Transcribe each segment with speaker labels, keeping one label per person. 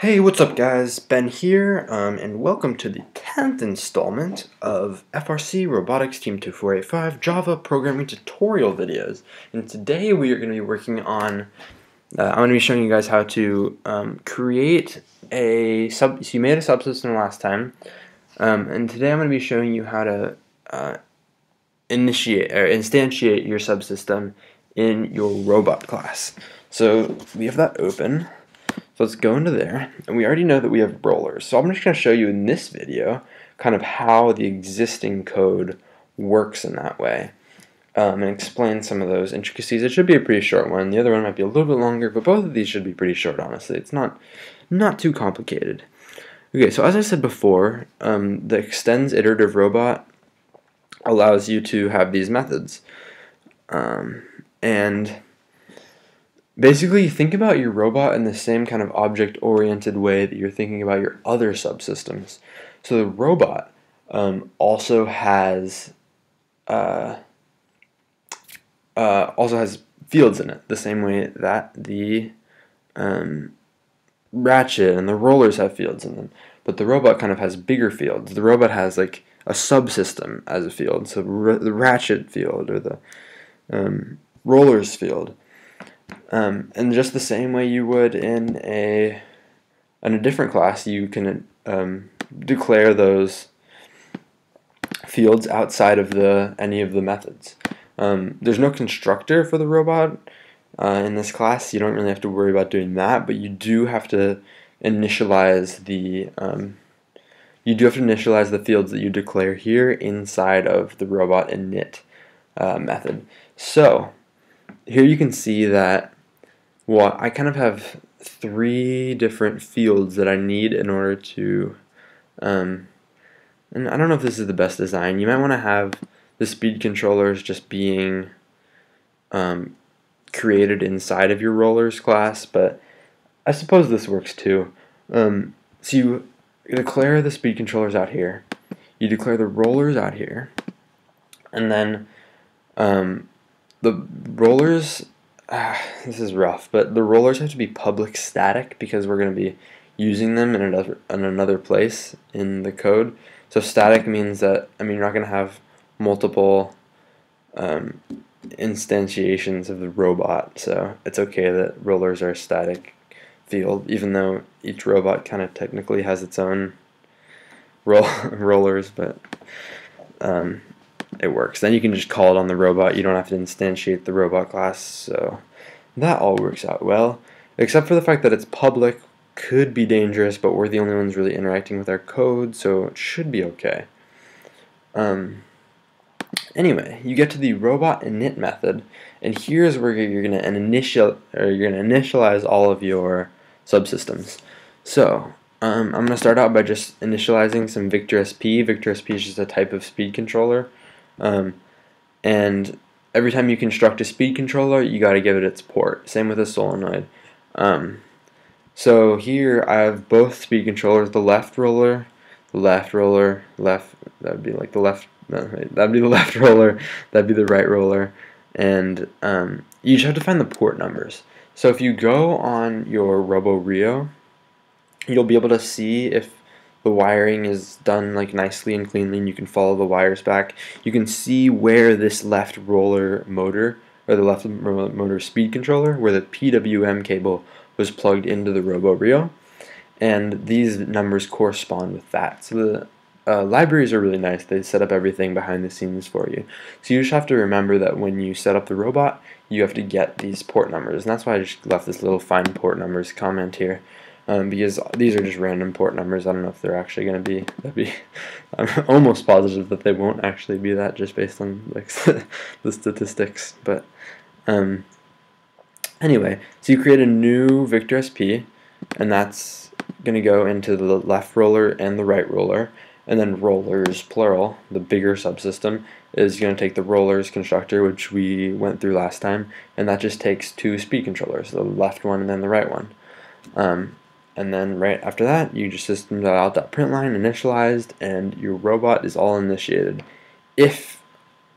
Speaker 1: Hey, what's up guys? Ben here, um, and welcome to the 10th installment of FRC Robotics Team 2485 Java Programming Tutorial videos. And today we are going to be working on, uh, I'm going to be showing you guys how to um, create a sub, so you made a subsystem last time, um, and today I'm going to be showing you how to uh, initiate or instantiate your subsystem in your robot class. So we have that open. So let's go into there, and we already know that we have rollers. So I'm just going to show you in this video kind of how the existing code works in that way, um, and explain some of those intricacies. It should be a pretty short one. The other one might be a little bit longer, but both of these should be pretty short, honestly. It's not, not too complicated. Okay, so as I said before, um, the extends iterative robot allows you to have these methods. Um, and basically think about your robot in the same kind of object oriented way that you're thinking about your other subsystems. So the robot um, also has uh, uh, also has fields in it, the same way that the um, ratchet and the rollers have fields in them. But the robot kind of has bigger fields. The robot has like a subsystem as a field, so the ratchet field or the um, rollers field. Um, and just the same way you would in a in a different class, you can um, declare those fields outside of the any of the methods. Um, there's no constructor for the robot uh, in this class. You don't really have to worry about doing that, but you do have to initialize the um, you do have to initialize the fields that you declare here inside of the robot init uh, method. So here you can see that well, I kind of have three different fields that I need in order to, um, and I don't know if this is the best design. You might want to have the speed controllers just being um, created inside of your rollers class, but I suppose this works too. Um, so you declare the speed controllers out here, you declare the rollers out here, and then um, the rollers ah, this is rough, but the rollers have to be public static because we're going to be using them in another in another place in the code. So static means that I mean you're not going to have multiple um, instantiations of the robot, so it's okay that rollers are a static field, even though each robot kind of technically has its own roll rollers, but um, it works. Then you can just call it on the robot. You don't have to instantiate the robot class. So that all works out well, except for the fact that it's public, could be dangerous, but we're the only ones really interacting with our code, so it should be okay. Um, anyway, you get to the robot init method, and here's where you're going to initial or you're going to initialize all of your subsystems. So um, I'm going to start out by just initializing some Victor SP. Victor SP is just a type of speed controller. Um, and every time you construct a speed controller, you got to give it its port. Same with a solenoid. Um, so here I have both speed controllers, the left roller, the left roller, left, that would be like the left, no, that would be the left roller, that would be the right roller, and um, you just have to find the port numbers. So if you go on your RoboRio, you'll be able to see if the wiring is done like nicely and cleanly and you can follow the wires back. You can see where this left roller motor or the left motor speed controller where the PWM cable was plugged into the RoboRio and these numbers correspond with that. So the uh, libraries are really nice. They set up everything behind the scenes for you. So you just have to remember that when you set up the robot, you have to get these port numbers. And that's why I just left this little find port numbers comment here um, because these are just random port numbers. I don't know if they're actually going to be. That'd be. I'm almost positive that they won't actually be that just based on like the statistics. But um, anyway, so you create a new Victor SP, and that's going to go into the left roller and the right roller, and then rollers plural, the bigger subsystem is going to take the rollers constructor, which we went through last time, and that just takes two speed controllers, the left one and then the right one. Um, and then right after that you just system.out.println initialized and your robot is all initiated if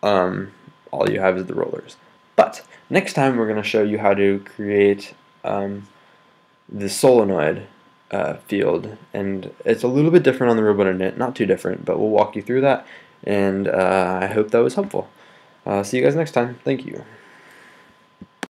Speaker 1: um, all you have is the rollers but next time we're going to show you how to create um, the solenoid uh, field, and it's a little bit different on the robot init, not too different, but we'll walk you through that, and uh, I hope that was helpful. Uh, see you guys next time. Thank you.